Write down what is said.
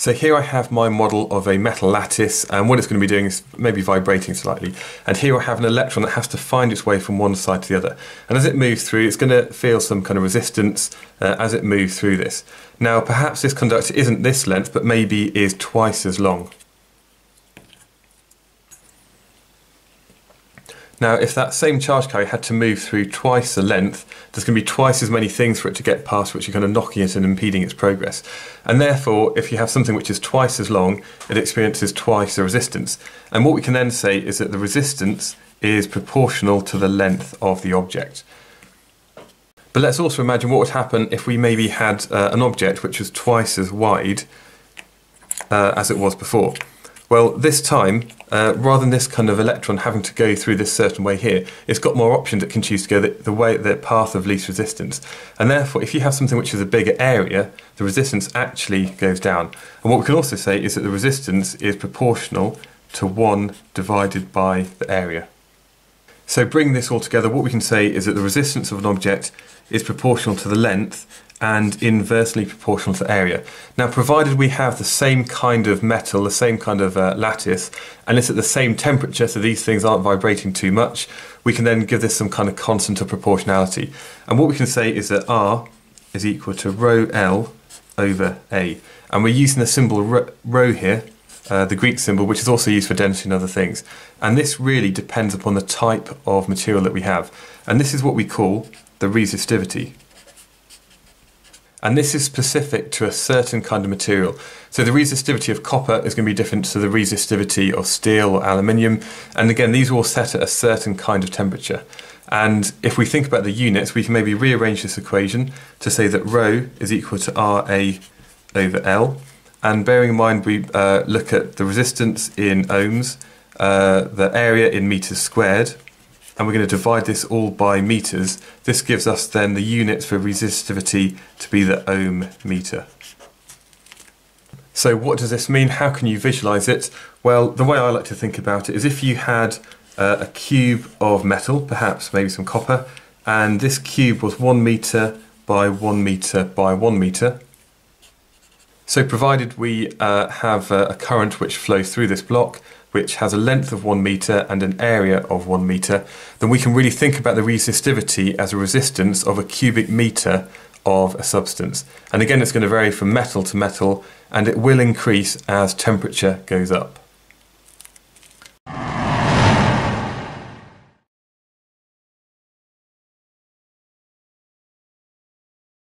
So here I have my model of a metal lattice and what it's going to be doing is maybe vibrating slightly. And here I have an electron that has to find its way from one side to the other. And as it moves through, it's going to feel some kind of resistance uh, as it moves through this. Now perhaps this conductor isn't this length, but maybe is twice as long. Now, if that same charge carrier had to move through twice the length, there's going to be twice as many things for it to get past, which are kind of knocking it and impeding its progress. And therefore, if you have something which is twice as long, it experiences twice the resistance. And what we can then say is that the resistance is proportional to the length of the object. But let's also imagine what would happen if we maybe had uh, an object which was twice as wide uh, as it was before. Well, this time, uh, rather than this kind of electron having to go through this certain way here, it's got more options it can choose to go the, the, way, the path of least resistance. And therefore, if you have something which is a bigger area, the resistance actually goes down. And what we can also say is that the resistance is proportional to 1 divided by the area. So bring this all together, what we can say is that the resistance of an object is proportional to the length and inversely proportional to area. Now, provided we have the same kind of metal, the same kind of uh, lattice, and it's at the same temperature, so these things aren't vibrating too much, we can then give this some kind of constant of proportionality. And what we can say is that R is equal to rho L over A. And we're using the symbol rho here, uh, the Greek symbol, which is also used for density and other things. And this really depends upon the type of material that we have. And this is what we call the resistivity and this is specific to a certain kind of material. So the resistivity of copper is going to be different to the resistivity of steel or aluminium, and again, these are all set at a certain kind of temperature. And if we think about the units, we can maybe rearrange this equation to say that rho is equal to RA over L. And bearing in mind we uh, look at the resistance in ohms, uh, the area in meters squared, and we're going to divide this all by meters. This gives us then the units for resistivity to be the ohm meter. So what does this mean? How can you visualize it? Well, the way I like to think about it is if you had uh, a cube of metal, perhaps maybe some copper, and this cube was one meter by one meter by one meter. So provided we uh, have uh, a current which flows through this block, which has a length of one meter and an area of one meter, then we can really think about the resistivity as a resistance of a cubic meter of a substance. And again, it's going to vary from metal to metal and it will increase as temperature goes up.